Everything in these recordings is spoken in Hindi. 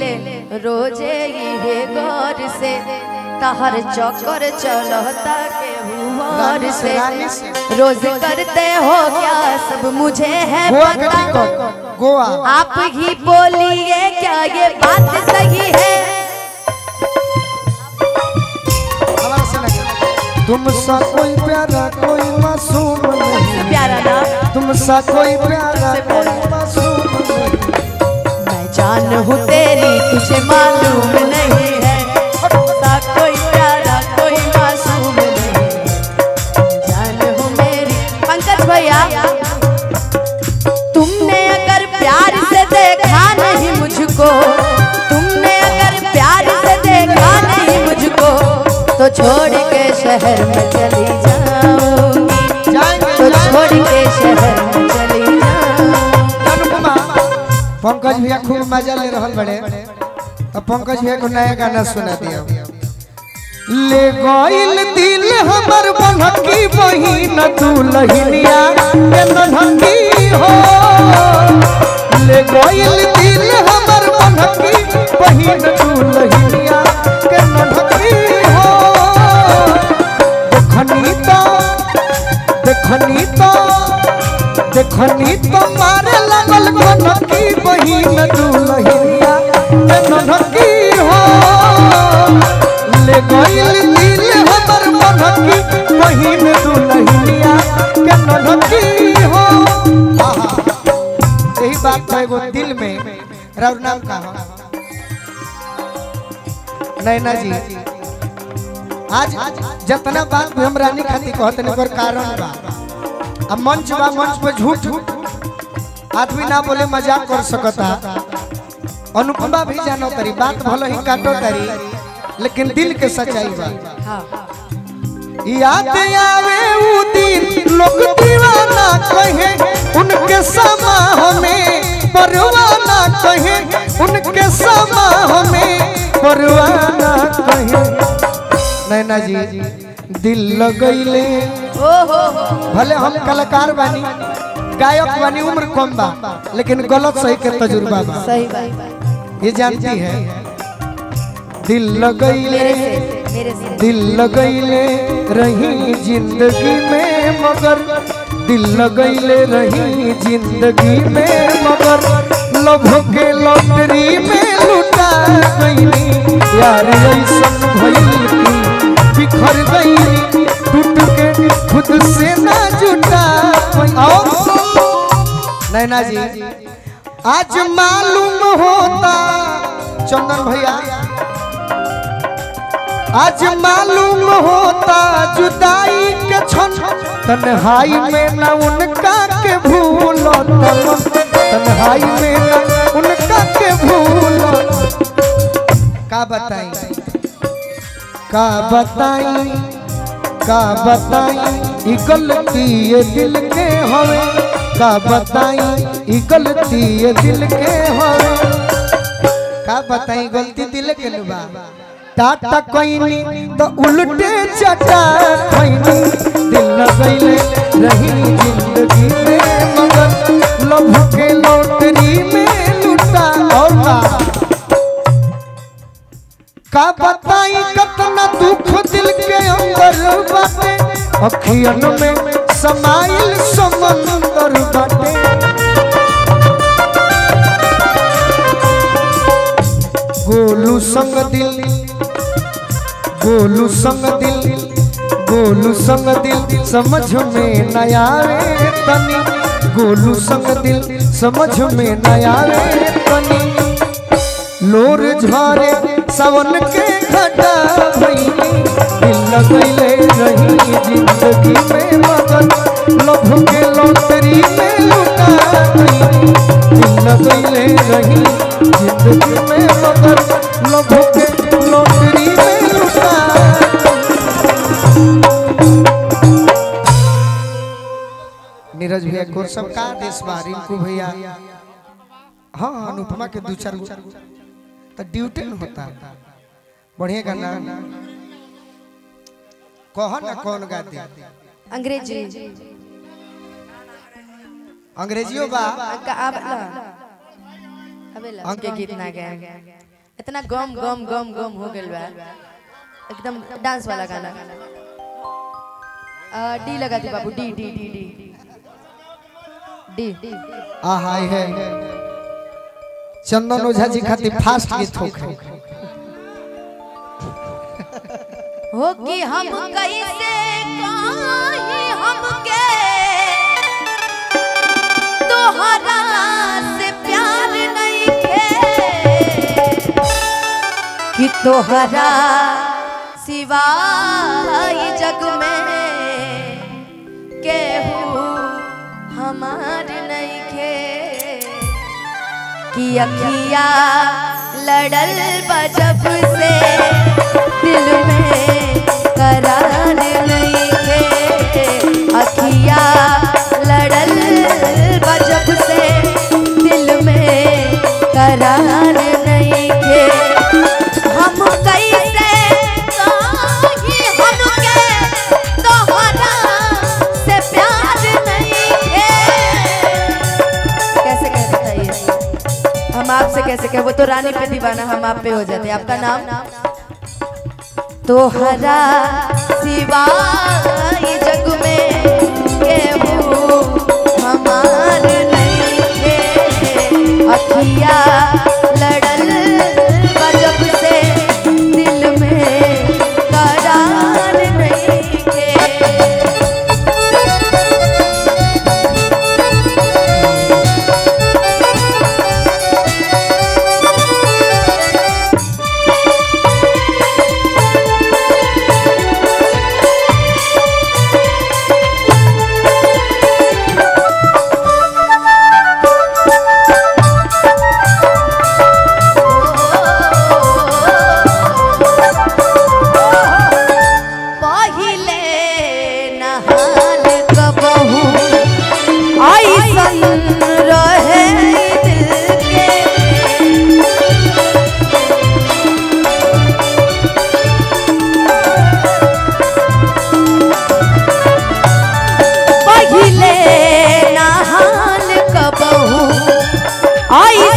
ले रोज़े ये गौर से। तहर चौकर चलता के हुआर से रोज करते हो क्या सब मुझे है पता? गोवा। आप ही बोलिए क्या ये बात सही है? हमारा से तुमसा कोई प्यारा कोई मासूम नहीं। प्यारा ना? तुमसा कोई प्यारा। कोई मासूम जान हूँ तेरी, तुझे मालूम नहीं है। सा कोई प्यारा, कोई मासूम नहीं जान हूँ मेरी पंकज भैया। तुमने अगर प्यार से देखा नहीं मुझको, तुमने अगर प्यार से देखा नहीं मुझको तो छोड़ के शहर में मज़ा ले रहल बड़े। तो पंकज भैया को नया गाना सुना दिया। ले गइल दिल हमर बनकी बहिन तू लहिनिया, के नन्हकी हो। ले गइल दिल हमर बनकी बहिन तू लहिनिया, के नन्हकी हो। देखनी तो देखनी तो देखनी तो मारे लगल कनकी बहिन। बात है एगो दिल में। राउर नाम का हो। नैना जी। आज जितना बात हम रानी खाती कहते ओकर कारण बा। अब मंच बा, मंच पे झूठ। आदमी ना बोले मज़ाक कर सकता। अनुपमा भी जानो तरी, बात भले ही काटो तरी, लेकिन दिल के सच्चाई बा। हाँ। याद आवे दिन लोग दीवाना कहे उनके समा हमें परवाना कहे उनके समा हमें परवाना कहे। नैना जी दिल लगैले। भले हम कलाकार बानी गायक बानी उम्र कम बा लेकिन गलत सही के तजुर्बा बा। सही ये जानती है दिल लगैले। दिल लगैले रही ज़िंदगी में मगर। दिल लगैले रही ज़िंदगी में मगर। लभ के लॉटरी में लुटा गईनी। यार ऐसन भइल बिखर गईनी टूट के खुद से ना जुटा। और नैना जी, आज मालूम होता, चंदन भैया। आज मालूम होता जुदाई के क्षण। तन्हाई में न उनका के भूलो तन्हाई में न उनका के भूलो का बताई का बताई का बताई ई गलती ये दिल के हवे। का बताई ई गलती ये दिल के हवे। का बताई गलती दिल के लुबा। टाटा कोइनी तो उल्टे चटा कोइनी दिल लगैले रही ज़िंदगी में मगर लभ के लॉटरी में लुटा और का का बताई कतना दुख दिल के अंदर बाटे, अखियन में समाइल समंदर बाटे। गोलू संग दिल गोलू संग दिल गोलू संग दिल, समझ में नया आवे तनी। गोलू संग दिल, समझ में नया आवे तनी। लोर झरे सावन के घटा भईनी दिल लगैले रही ज़िंदगी में मगन। लभ के लॉटरी में लुटा दिल लगैले रही ज़िंदगी में मगन। लभ के नीरज भैया को सबका देश बा रिंकू भैया। हाँ अनुपमा के दो चार गो तो ड्यूटी न होता। बढ़िया गाना। कह ना कौन गा दे। अंग्रेज़ी। अंग्रेजियो बा का- आप ना। हमके गीत ना गाए। इतना गम गम गम गम हो गइल बा। एकदम डांस वाला गाना। डी लगा दी बाबू डी डी डी डी। डी। आ हाय है। चंदन ओझा जी खातिर फास्ट गीत होखे हो कि हम कैसे काहे हमके? तोहरा से प्यार नहीं खे कि तोहरा सिवाय कि अखिया लड़ल बजब से दिल में करार नहीं कैसे कह, वो तो रानी पे दीवाना हम आप पे हो जाते हैं। आपका नाम? तोहरा सिवा जग में केहू ऐसन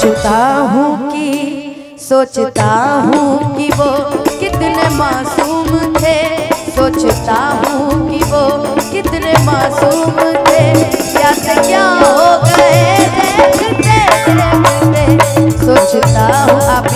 सोचता हूँ कि, सोचता हूँ कि वो कितने मासूम थे। सोचता हूँ कि वो कितने मासूम थे। क्या से क्या हो गए सोचता हूँ आप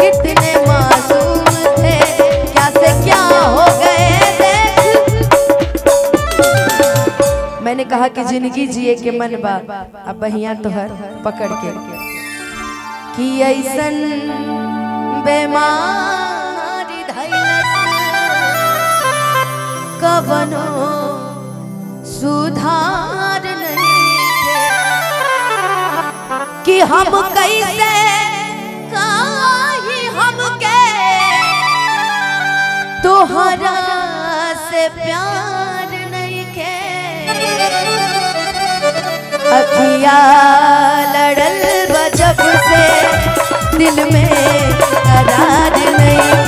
कितने मासूम थे। क्या से क्या हो गए मैंने कहा कि ज़िंदगी जिए के मन बा, अब बहिया तोहर पकड़ के। कि ऐसन बेमारी कवनो सुधार नहीं कि हम कैसे तोहरा से प्यार नहीं के अखिया लड़ल बजब से दिल में करार नहीं